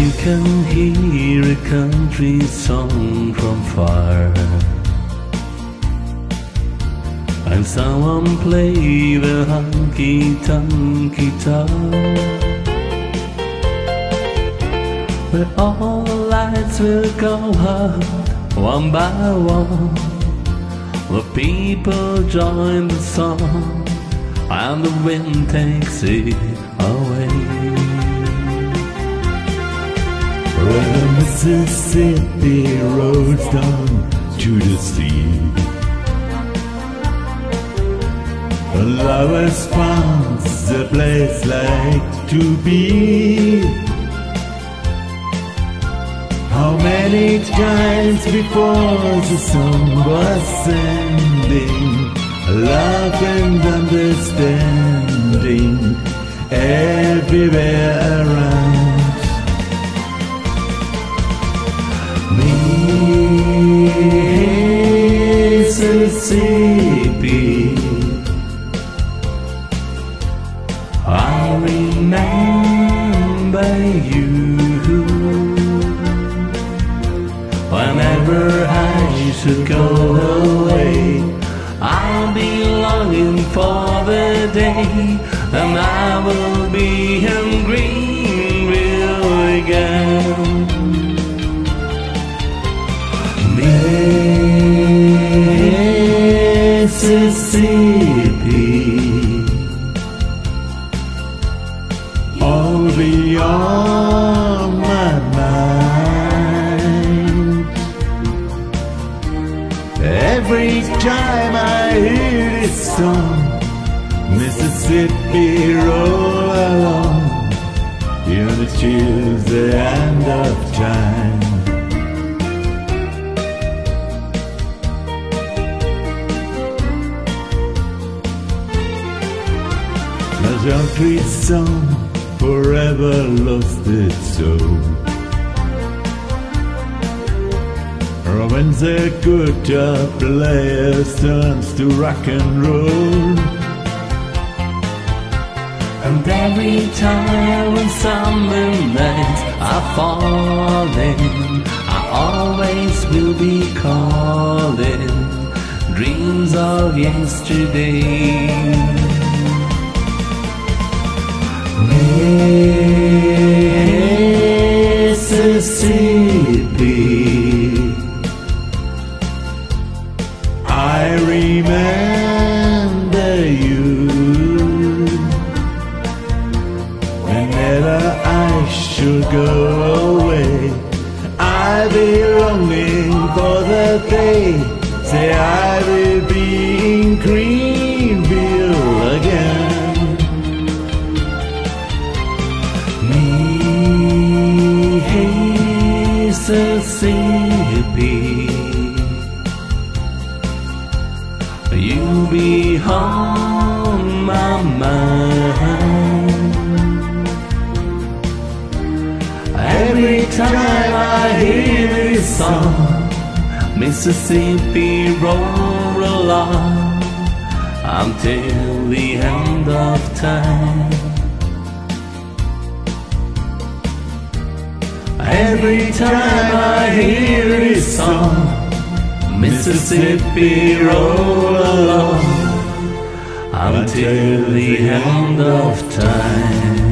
you can hear a country song from far. And someone play the honky tonk guitar. Where all the lights will go out one by one. The people join the song, and the wind takes it away. Where the Mississippi rolls down to the sea. The lovers found the place like to be. How many times before the sun was ending, love and understanding everywhere Mississippi. I remember you whenever I should go away. I'll be longing for the day, and I will be Mississippi. all beyond my mind. Every time I hear this song, Mississippi roll along, you know the the end of time. Country song forever lost its soul. When the guitar player turns to rock and roll. And every time when summer nights are falling, I always will be calling dreams of yesterday. Mississippi. I remember you whenever I should go away. I'll be longing for the day, say I Mississippi. You be on my mind. Every time I hear this song, Mississippi roll along until the end of time. Every time I hear this song, Mississippi roll along until the end of time.